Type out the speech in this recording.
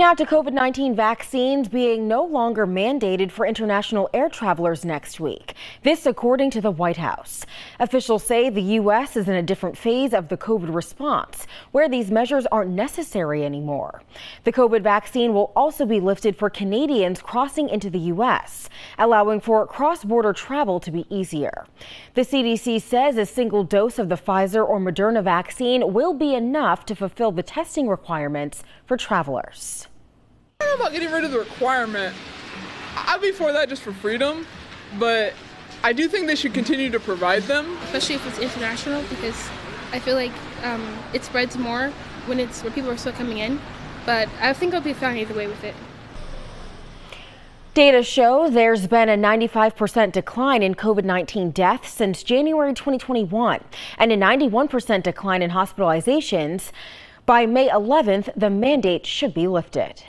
Now to COVID-19 vaccines being no longer mandated for international air travelers next week. This according to the White House. Officials say the U.S. is in a different phase of the COVID response, where these measures aren't necessary anymore. The COVID vaccine will also be lifted for Canadians crossing into the U.S., allowing for cross-border travel to be easier. The CDC says a single dose of the Pfizer or Moderna vaccine will be enough to fulfill the testing requirements for travelers. I about getting rid of the requirement. I'd be for that just for freedom, but I do think they should continue to provide them. Especially if it's international, because I feel like um, it spreads more when it's where people are still coming in. But I think I'll be fine either way with it. Data show there's been a 95% decline in COVID-19 deaths since January 2021 and a 91% decline in hospitalizations. By May 11th, the mandate should be lifted.